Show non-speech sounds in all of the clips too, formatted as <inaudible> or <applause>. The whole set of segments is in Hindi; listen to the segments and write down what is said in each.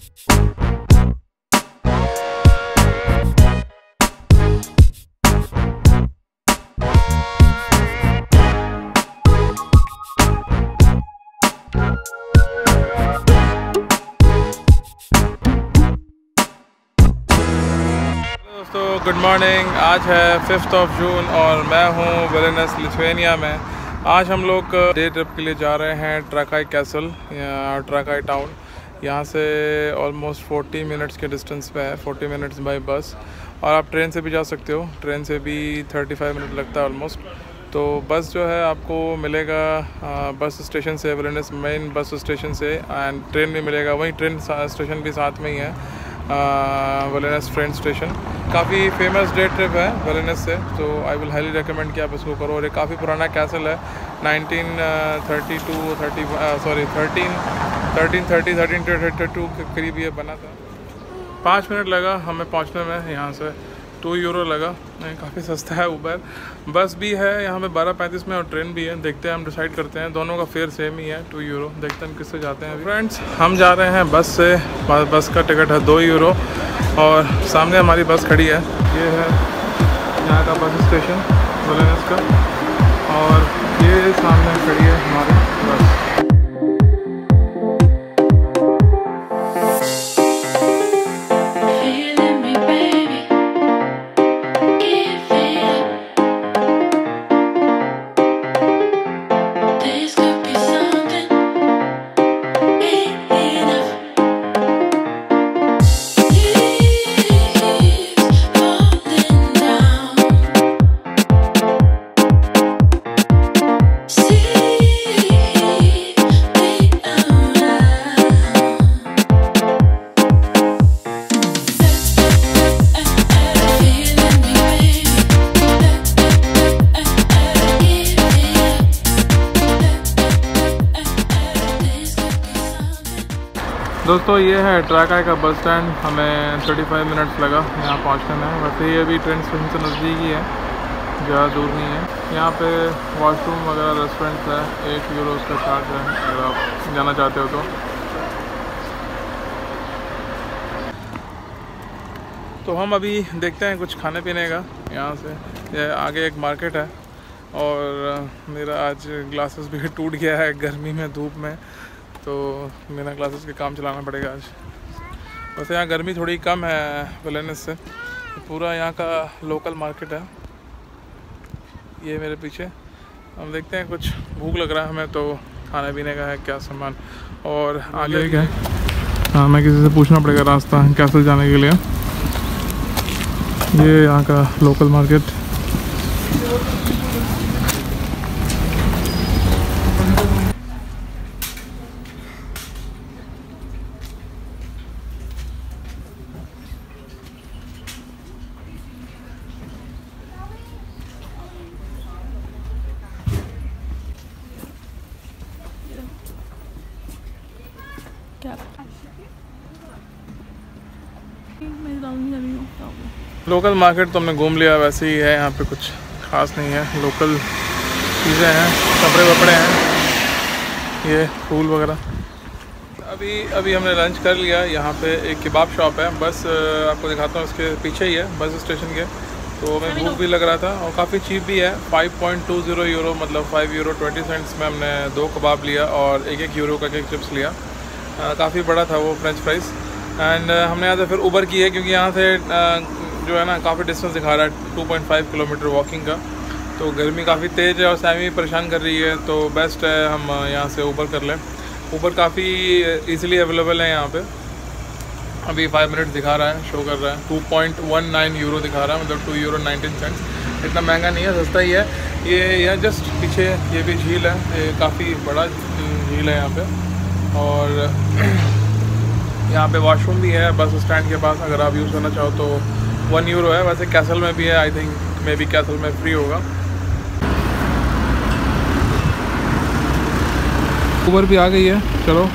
दोस्तों गुड मॉर्निंग आज है फिफ्थ ऑफ़ जून और मैं हूँ वेलेनस लिथुएनिया में। आज हम लोग डे ट्रिप के लिए जा रहे हैं ट्रकाई कैसल या ट्रकाई टाउन यहाँ से ऑलमोस्ट 40 मिनट्स के डिस्टेंस पे है 40 मिनट्स बाय बस और आप ट्रेन से भी जा सकते हो ट्रेन से भी 35 मिनट लगता है ऑलमोस्ट तो बस जो है आपको मिलेगा बस स्टेशन से वेलेनस मेन बस स्टेशन से एंड ट्रेन भी मिलेगा. वहीं ट्रेन स्टेशन भी साथ में ही है. वेलेनस फ्रेंड स्टेशन काफ़ी फ़ेमस डे ट्रिप है वेलेनस से तो आई विल हाईली रिकमेंड कि आप इसको करो और ये काफ़ी पुराना कैसल है। 1932 30 सॉरी 13 1330 1332 के करीब ये बना था। पाँच मिनट लगा, हमें पहुँचने में यहाँ से। टू यूरो लगा। काफ़ी सस्ता है ऊबर बस भी है, यहाँ पे बारह पैंतीस में और ट्रेन भी है। देखते हैं, हम डिसाइड करते हैं। दोनों का फेयर सेम ही है टू यूरो देखते हैं हम किससे जाते हैं फ्रेंड्स हम जा रहे हैं बस से। बस का टिकट है दो यूरो और सामने हमारी बस खड़ी है। ये है, यहाँ का बस स्टेशन बोलेंस का। और ये सामने खड़ी है। दोस्तों, ये है ट्रैकाई का बस स्टैंड। हमें 35 मिनट्स लगा, यहाँ पहुँचने में। वैसे ये भी ट्रेन स्टेशन से नज़दीक ही है, ज़्यादा दूर नहीं है। यहाँ पे वॉशरूम वगैरह रेस्टोरेंट्स है, एक यूरो उसका चार्ज है, अगर आप जाना चाहते हो तो। तो हम अभी देखते हैं कुछ खाने पीने का, यहाँ से। ये आगे एक मार्केट है, और मेरा आज ग्लासेस भी टूट गया है, गर्मी में, धूप में। तो मेरा क्लासेस के काम चलाना पड़ेगा आज। वैसे यहाँ गर्मी थोड़ी कम है वेलेनस से। पूरा यहाँ का लोकल मार्केट है। ये मेरे पीछे। हम देखते हैं, कुछ भूख लग रहा है हमें तो खाने पीने का है, क्या सामान। और आगे क्या हाँ। मैं किसी से पूछना पड़ेगा रास्ता कैसे जाने के लिए। ये यहाँ का लोकल मार्केट क्या मैं लोकल मार्केट तो हमने घूम लिया वैसे ही है यहाँ पे कुछ खास नहीं है। लोकल चीज़ें हैं कपड़े वपड़े हैं ये फूल वगैरह। अभी अभी हमने लंच कर लिया यहाँ पे एक किबाब शॉप है। बस आपको दिखाता हूँ इसके पीछे ही है बस स्टेशन के। तो हमें भूख भी लग रहा था और काफ़ी चीप भी है। 5.20 यूरो मतलब 5 यूरो 20 सेंट्स में हमने दो कबाब लिया और एक एक यूरो का केक चिप्स लिया। काफ़ी बड़ा था वो फ्रेंच फ्राइज़ एंड हमने यहाँ से फिर उबर की है क्योंकि यहाँ से जो है ना, काफ़ी डिस्टेंस दिखा रहा है 2.5 किलोमीटर वॉकिंग का। तो गर्मी काफ़ी तेज़ है और सैमी परेशान कर रही है तो बेस्ट है हम यहाँ से उबर कर लें। उबर काफ़ी इजीली अवेलेबल है यहाँ पे। अभी फाइव मिनट दिखा रहा है शो कर रहा है। Two point one nine euro दिखा रहा है मतलब टू यूरो नाइनटीन सेंट्स इतना महँगा नहीं है, सस्ता ही है। ये, यहाँ जस्ट पीछे, ये भी झील है, ये काफ़ी बड़ा झील है यहाँ पे। और <clears throat> यहाँ पे वॉशरूम भी है, बस स्टैंड के पास अगर आप यूज़ करना चाहो तो वन यूरो है। वैसे कैसल में भी है I think maybe castle में फ्री होगा। ऊबर भी आ गई है, चलो।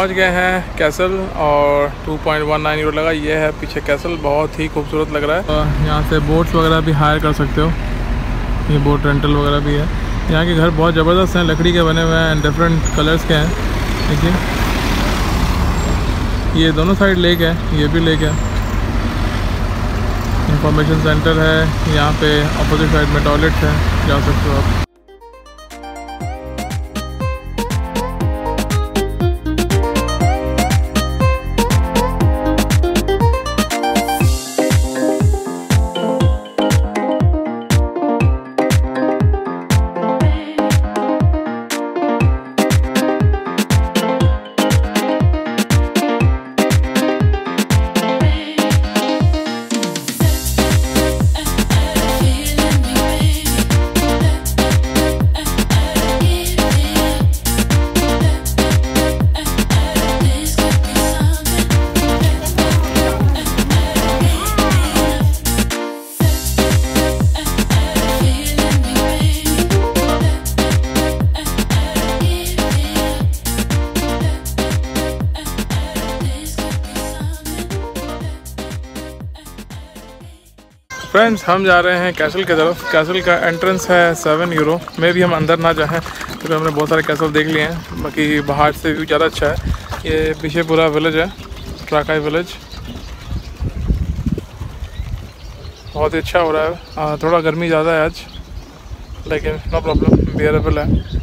पहुँच गए हैं कैसल और 2.19 यूरो लगा, ये है पीछे कैसल, बहुत ही खूबसूरत लग रहा है। और यहाँ से बोट्स वगैरह भी हायर कर सकते हो। ये बोट रेंटल वगैरह भी है। यहाँ के घर बहुत ज़बरदस्त हैं, लकड़ी के बने हुए हैं डिफरेंट कलर्स के हैं। देखिए। ये दोनों साइड लेक है, ये भी लेक है। इंफॉर्मेशन सेंटर है, यहाँ पे अपोजिट साइड में टॉयलेट है, जा सकते हो आप। फ्रेंड्स हम जा रहे हैं कैसल की तरफ़। कैसल का एंट्रेंस है सेवन यूरो में भी हम अंदर ना जाएँ क्योंकि हमने बहुत सारे कैसल देख लिए हैं। बाकी बाहर से व्यू ज़्यादा अच्छा है। ये पीछे पूरा विलेज है ट्राकाई विलेज बहुत ही अच्छा हो रहा है। आ, थोड़ा गर्मी ज़्यादा है आज लेकिन नो प्रॉब्लम बियरेबल है।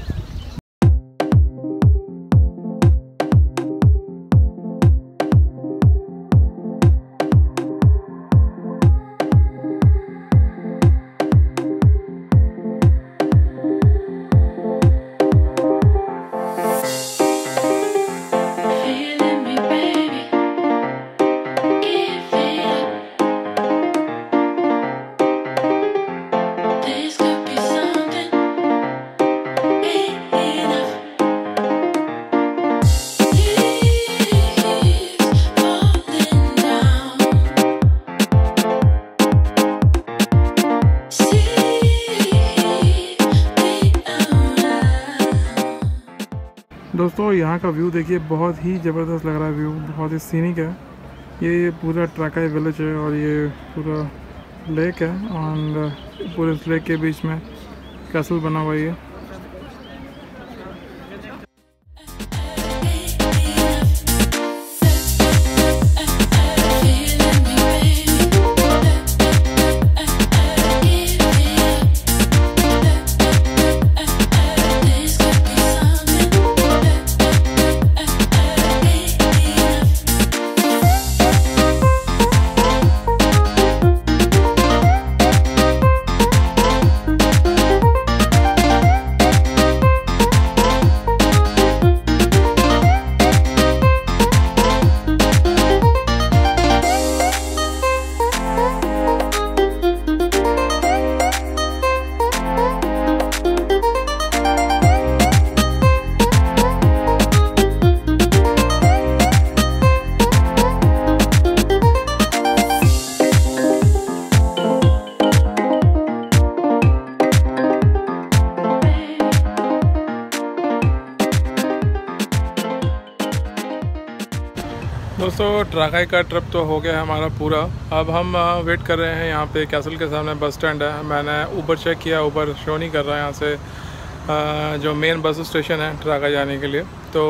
दोस्तों, यहाँ का व्यू देखिए, बहुत ही ज़बरदस्त लग रहा है व्यू बहुत ही सीनिक है। ये पूरा ट्राकाई विलेज है और ये पूरा लेक है और पूरे लेक के बीच में कैसल बना हुआ है दोस्तों, ट्राकाई का ट्रिप तो हो गया है हमारा पूरा। अब हम वेट कर रहे हैं यहाँ पे कैसल के सामने बस स्टैंड है। मैंने ऊबर चेक किया ऊबर शो नहीं कर रहा है यहाँ से जो मेन बस स्टेशन है ट्राकाई जाने के लिए। तो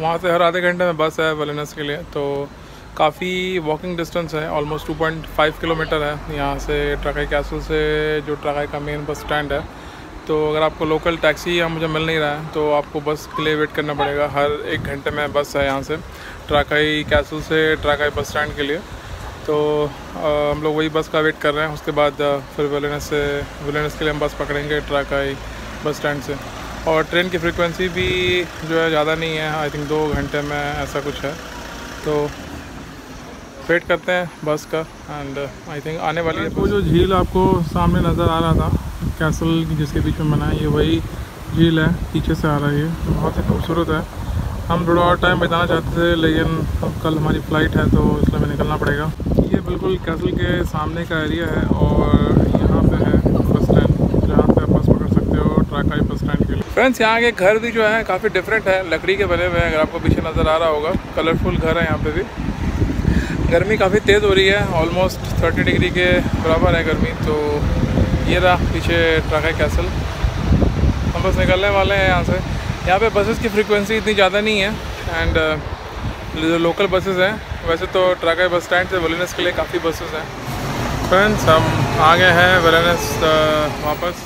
वहाँ से हर आधे घंटे में बस है वेलेनस के लिए। तो काफ़ी वॉकिंग डिस्टेंस है ऑलमोस्ट 2.5 किलोमीटर है यहाँ से ट्राकाई कैसल से, जो ट्राकाई का मेन बस स्टैंड है। तो अगर आपको लोकल टैक्सी या मुझे मिल नहीं रहा है तो आपको बस के लिए वेट करना पड़ेगा। हर एक घंटे में बस है यहाँ से। ट्राकाई कैसल से ट्राकाई बस स्टैंड के लिए। तो अ, हम लोग वही बस का वेट कर रहे हैं उसके बाद फिर वेलेनस से वेलेनस के लिए हम बस पकड़ेंगे ट्राकाई बस स्टैंड से। और ट्रेन की फ्रीक्वेंसी भी जो है ज़्यादा नहीं है आई थिंक दो घंटे में ऐसा कुछ है। तो वेट करते हैं बस का एंड आई थिंक आने वाली वो जो झील आपको सामने नज़र आ रहा था कैसल जिसके बीच में बना है ये वही झील है पीछे से आ रहा है ये बहुत ही खूबसूरत है। हम थोड़ा और टाइम बिताना चाहते थे, लेकिन अब कल हमारी फ़्लाइट है तो इसलिए हमें निकलना पड़ेगा। ये बिल्कुल कैसल के सामने का एरिया है और यहाँ पे है बस स्टैंड जहाँ से आप बस पकड़ सकते हो ट्राकाई बस स्टैंड के लिए। फ्रेंड्स यहाँ के घर भी जो है, काफ़ी डिफरेंट है। लकड़ी के बने हुए हैं, अगर आपको पीछे नज़र आ रहा होगा। कलरफुल घर है यहाँ पर भी। गर्मी काफ़ी तेज़ हो रही है ऑलमोस्ट थर्टी डिग्री के बराबर है गर्मी तो ये रहा पीछे ट्राकाई कैसल हम बस निकलने वाले हैं यहाँ से। यहाँ पे बसेस की फ्रीक्वेंसी इतनी ज़्यादा नहीं है एंड uh, जो लोकल बसेस हैं वैसे तो ट्राकाई बस स्टैंड से वेलिनस के लिए काफ़ी बसेस हैं। फ्रेंड्स हम आ गए हैं वेलिनस वापस।